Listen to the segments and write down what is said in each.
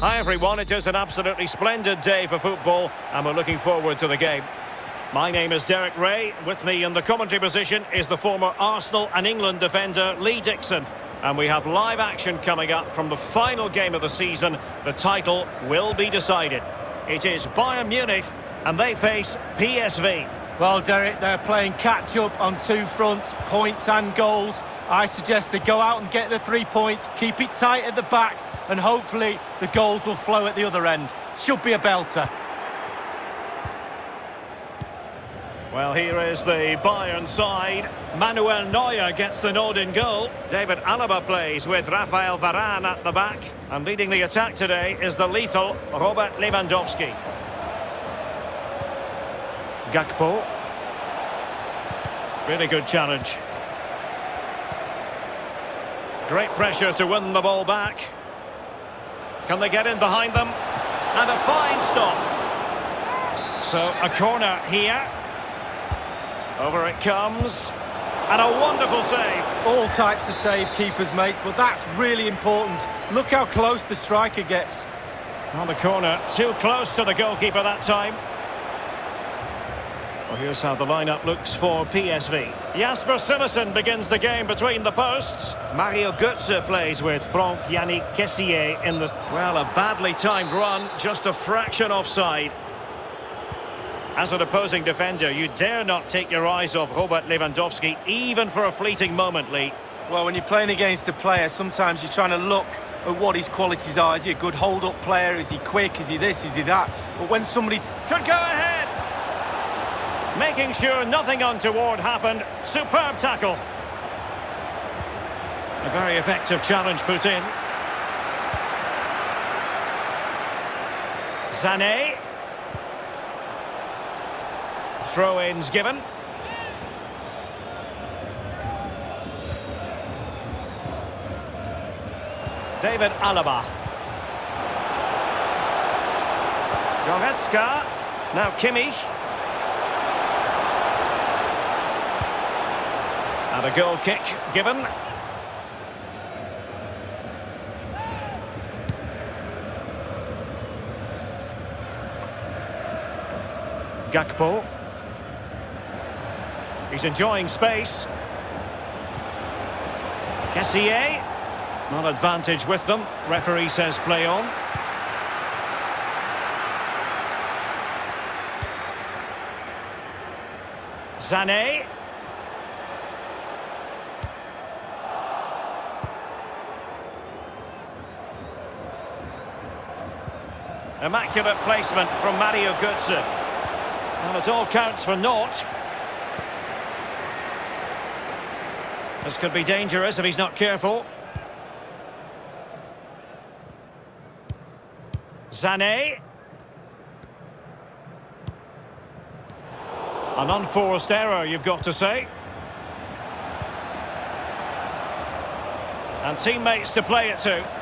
Hi everyone, it is an absolutely splendid day for football and we're looking forward to the game. My name is Derek Ray. With me in the commentary position is the former Arsenal and England defender Lee Dixon. And we have live action coming up from the final game of the season. The title will be decided. It is Bayern Munich and they face PSV. Well, Derek, they're playing catch-up on two fronts, points and goals. I suggest they go out and get the three points, keep it tight at the back, and hopefully the goals will flow at the other end. Should be a belter. Well, here is the Bayern side. Manuel Neuer gets the nod in goal. David Alaba plays with Rafael Varane at the back. And leading the attack today is the lethal Robert Lewandowski. Gakpo. Really good challenge. Great pressure to win the ball back. Can they get in behind them? And a fine stop. So a corner here. Over it comes. And a wonderful save. All types of save keepers make, but that's really important. Look how close the striker gets. On the corner, too close to the goalkeeper that time. Well, here's how the lineup looks for PSV. Jasper Cillessen begins the game between the posts. Mario Götze plays with Franck Yannick Kessié in the... Well, a badly timed run, just a fraction offside. As an opposing defender, you dare not take your eyes off Robert Lewandowski, even for a fleeting moment, Lee. Well, when you're playing against a player, sometimes you're trying to look at what his qualities are. Is he a good hold-up player? Is he quick? Is he this? Is he that? But when somebody... Could go ahead! Making sure nothing untoward happened. Superb tackle. A very effective challenge put in. Sané. Throw-ins given. David Alaba. Goretzka. Now Kimmich. And a goal kick given. Gakpo. He's enjoying space. Kessié. Not advantage with them. Referee says play on. Sané. Immaculate placement from Mario Götze. And it all counts for naught. This could be dangerous if he's not careful. Sané. An unforced error, you've got to say. And teammates to play it to.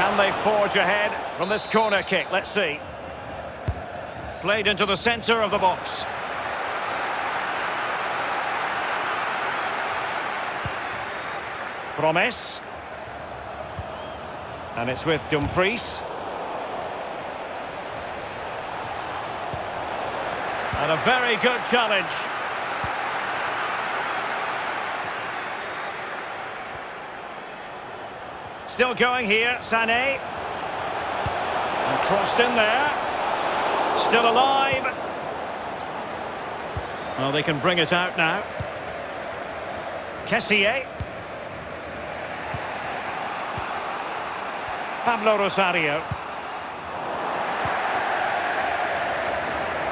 Can they forge ahead from this corner kick? Let's see. Played into the centre of the box. Promes. And it's with Dumfries. And a very good challenge. Still going here, Sané. And crossed in there. Still alive. Well, they can bring it out now. Kessié. Pablo Rosario.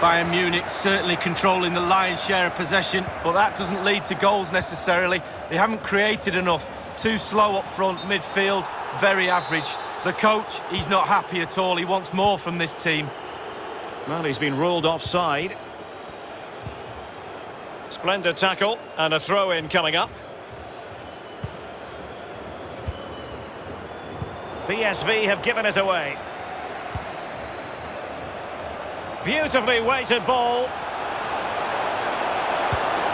Bayern Munich certainly controlling the lion's share of possession, but that doesn't lead to goals necessarily. They haven't created enough. Too slow up front, midfield, very average. The coach, he's not happy at all. He wants more from this team. Well, he's been ruled offside. Splendid tackle and a throw-in coming up. PSV have given it away. Beautifully weighted ball.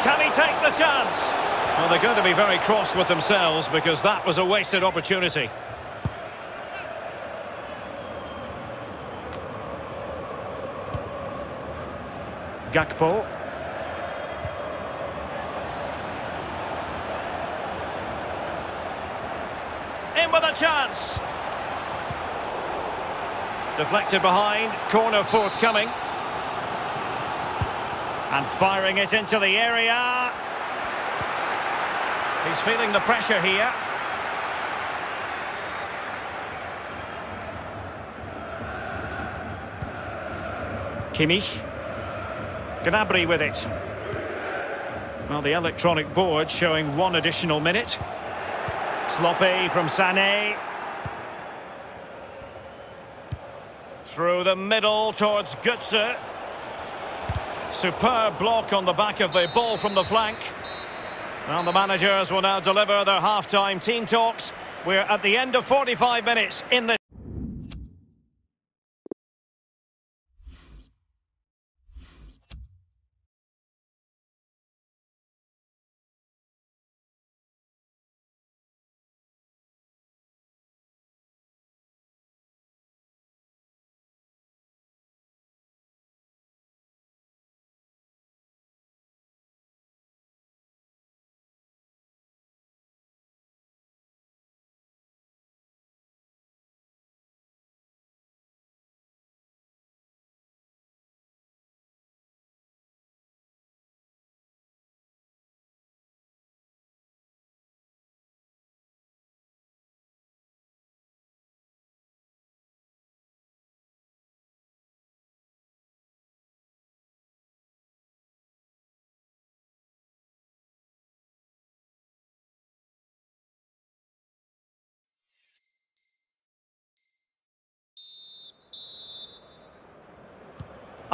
Can he take the chance? Well, they're going to be very cross with themselves because that was a wasted opportunity. Gakpo. In with a chance. Deflected behind, corner forthcoming. And firing it into the area. He's feeling the pressure here. Kimmich. Gnabry with it. Well, the electronic board showing one additional minute. Sloppy from Sané. Through the middle towards Götze. Superb block on the back of the ball from the flank. And the managers will now deliver their half-time team talks. We're at the end of 45 minutes in the...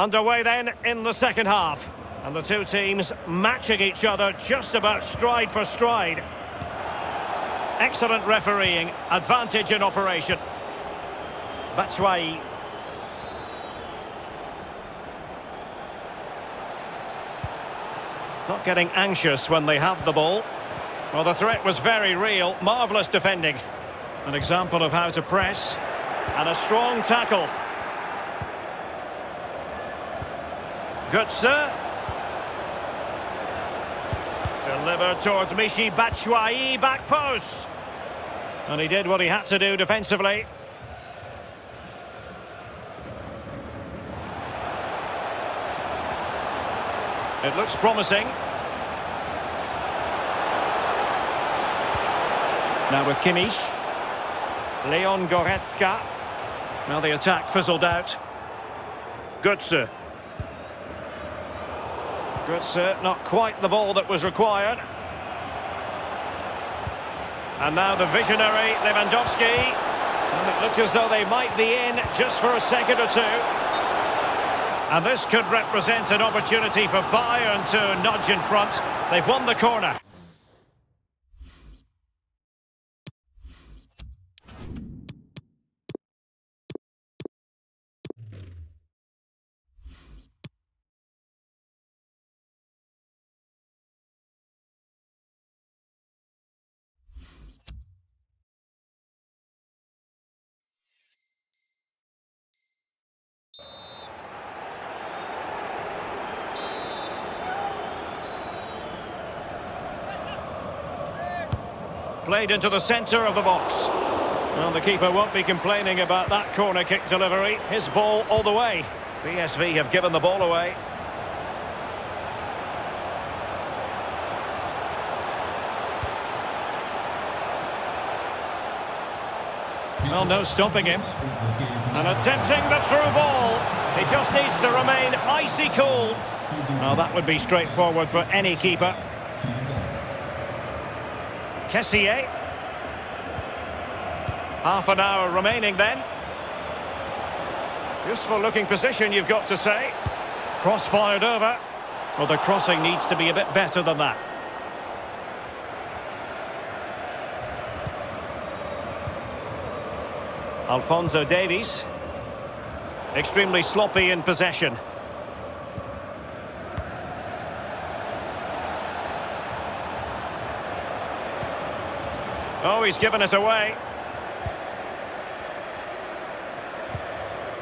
Underway then in the second half. And the two teams matching each other just about stride for stride. Excellent refereeing, advantage in operation. Batshuayi. Not getting anxious when they have the ball. Well, the threat was very real. Marvellous defending. An example of how to press. And a strong tackle. Götze. Delivered towards Michy Batshuayi, back post. And he did what he had to do defensively. It looks promising. Now with Kimmich. Leon Goretzka. Now the attack fizzled out. Götze. Götze, not quite the ball that was required. And now the visionary Lewandowski. And it looked as though they might be in just for a second or two. And this could represent an opportunity for Bayern to nudge in front. They've won the corner. Played into the centre of the box. Well, the keeper won't be complaining about that corner kick delivery. His ball all the way. PSV have given the ball away. Well, no stopping him. And attempting the through ball. He just needs to remain icy cool. Well, that would be straightforward for any keeper. Kessié. Half an hour remaining then. Useful looking position, you've got to say. Cross fired over. Well, the crossing needs to be a bit better than that. Alphonso Davies. Extremely sloppy in possession. Oh, he's given us away.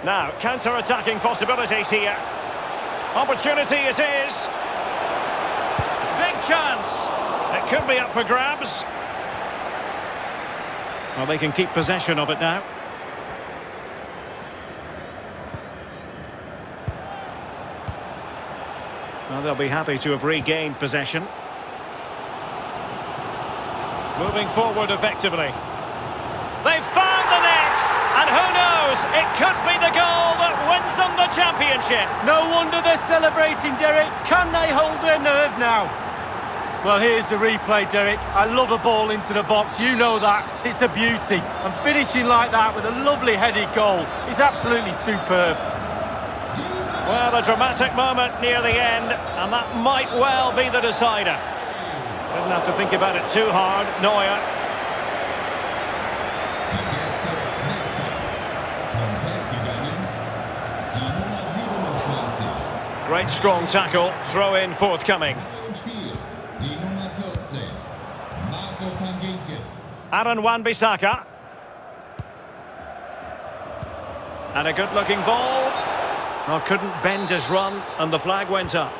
Now, counter-attacking possibilities here. Opportunity it is. Big chance. It could be up for grabs. Well, they can keep possession of it now. Well, they'll be happy to have regained possession. Moving forward effectively. They've found the net! And who knows, it could be the goal that wins them the championship. No wonder they're celebrating, Derek. Can they hold their nerve now? Well, here's the replay, Derek. I love a ball into the box. You know that. It's a beauty. And finishing like that with a lovely headed goal is absolutely superb. Well, a dramatic moment near the end, and that might well be the decider. Didn't have to think about it too hard, Neuer. Great strong tackle, throw in forthcoming. Aaron Wan-Bissaka. And a good-looking ball. Well, couldn't bend his run, and the flag went up.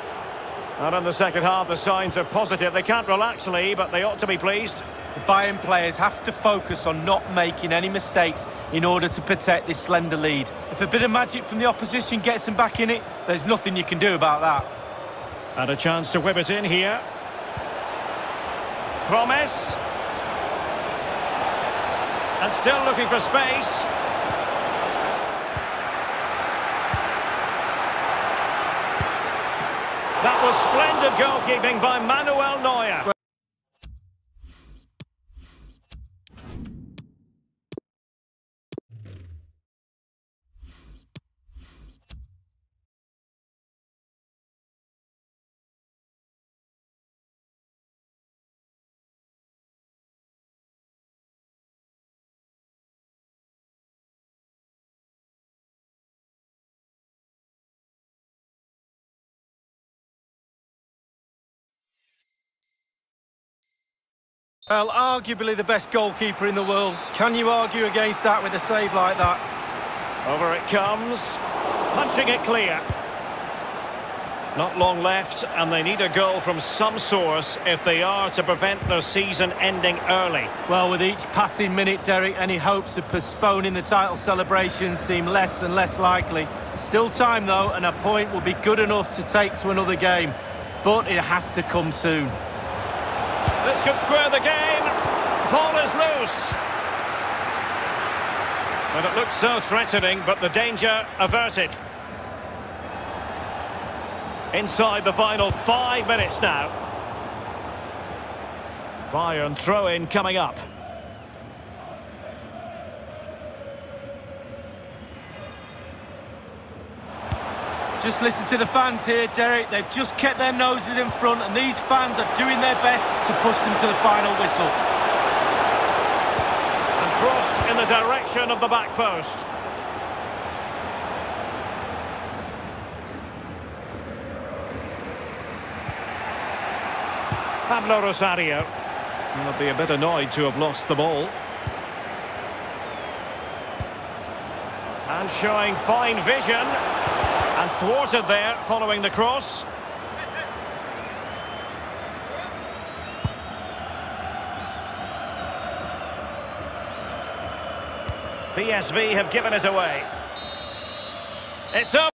And in the second half, the signs are positive. They can't relax, Lee, but they ought to be pleased. The Bayern players have to focus on not making any mistakes in order to protect this slender lead. If a bit of magic from the opposition gets them back in it, there's nothing you can do about that. And a chance to whip it in here. Promes. And still looking for space. Was splendid goalkeeping by Manuel Neuer. Well, arguably the best goalkeeper in the world. Can you argue against that with a save like that? Over it comes. Punching it clear. Not long left, and they need a goal from some source if they are to prevent their season ending early. Well, with each passing minute, Derek, any hopes of postponing the title celebrations seem less and less likely. Still time, though, and a point will be good enough to take to another game. But it has to come soon. This could square the game. Ball is loose. And it looks so threatening, but the danger averted. Inside the final five minutes now. Bayern throw-in coming up. Just listen to the fans here, Derek. They've just kept their noses in front, and these fans are doing their best to push them to the final whistle. And crossed in the direction of the back post. Pablo Rosario. He'll be a bit annoyed to have lost the ball. And showing fine vision. And thwarted there following the cross. PSV have given it away. It's up.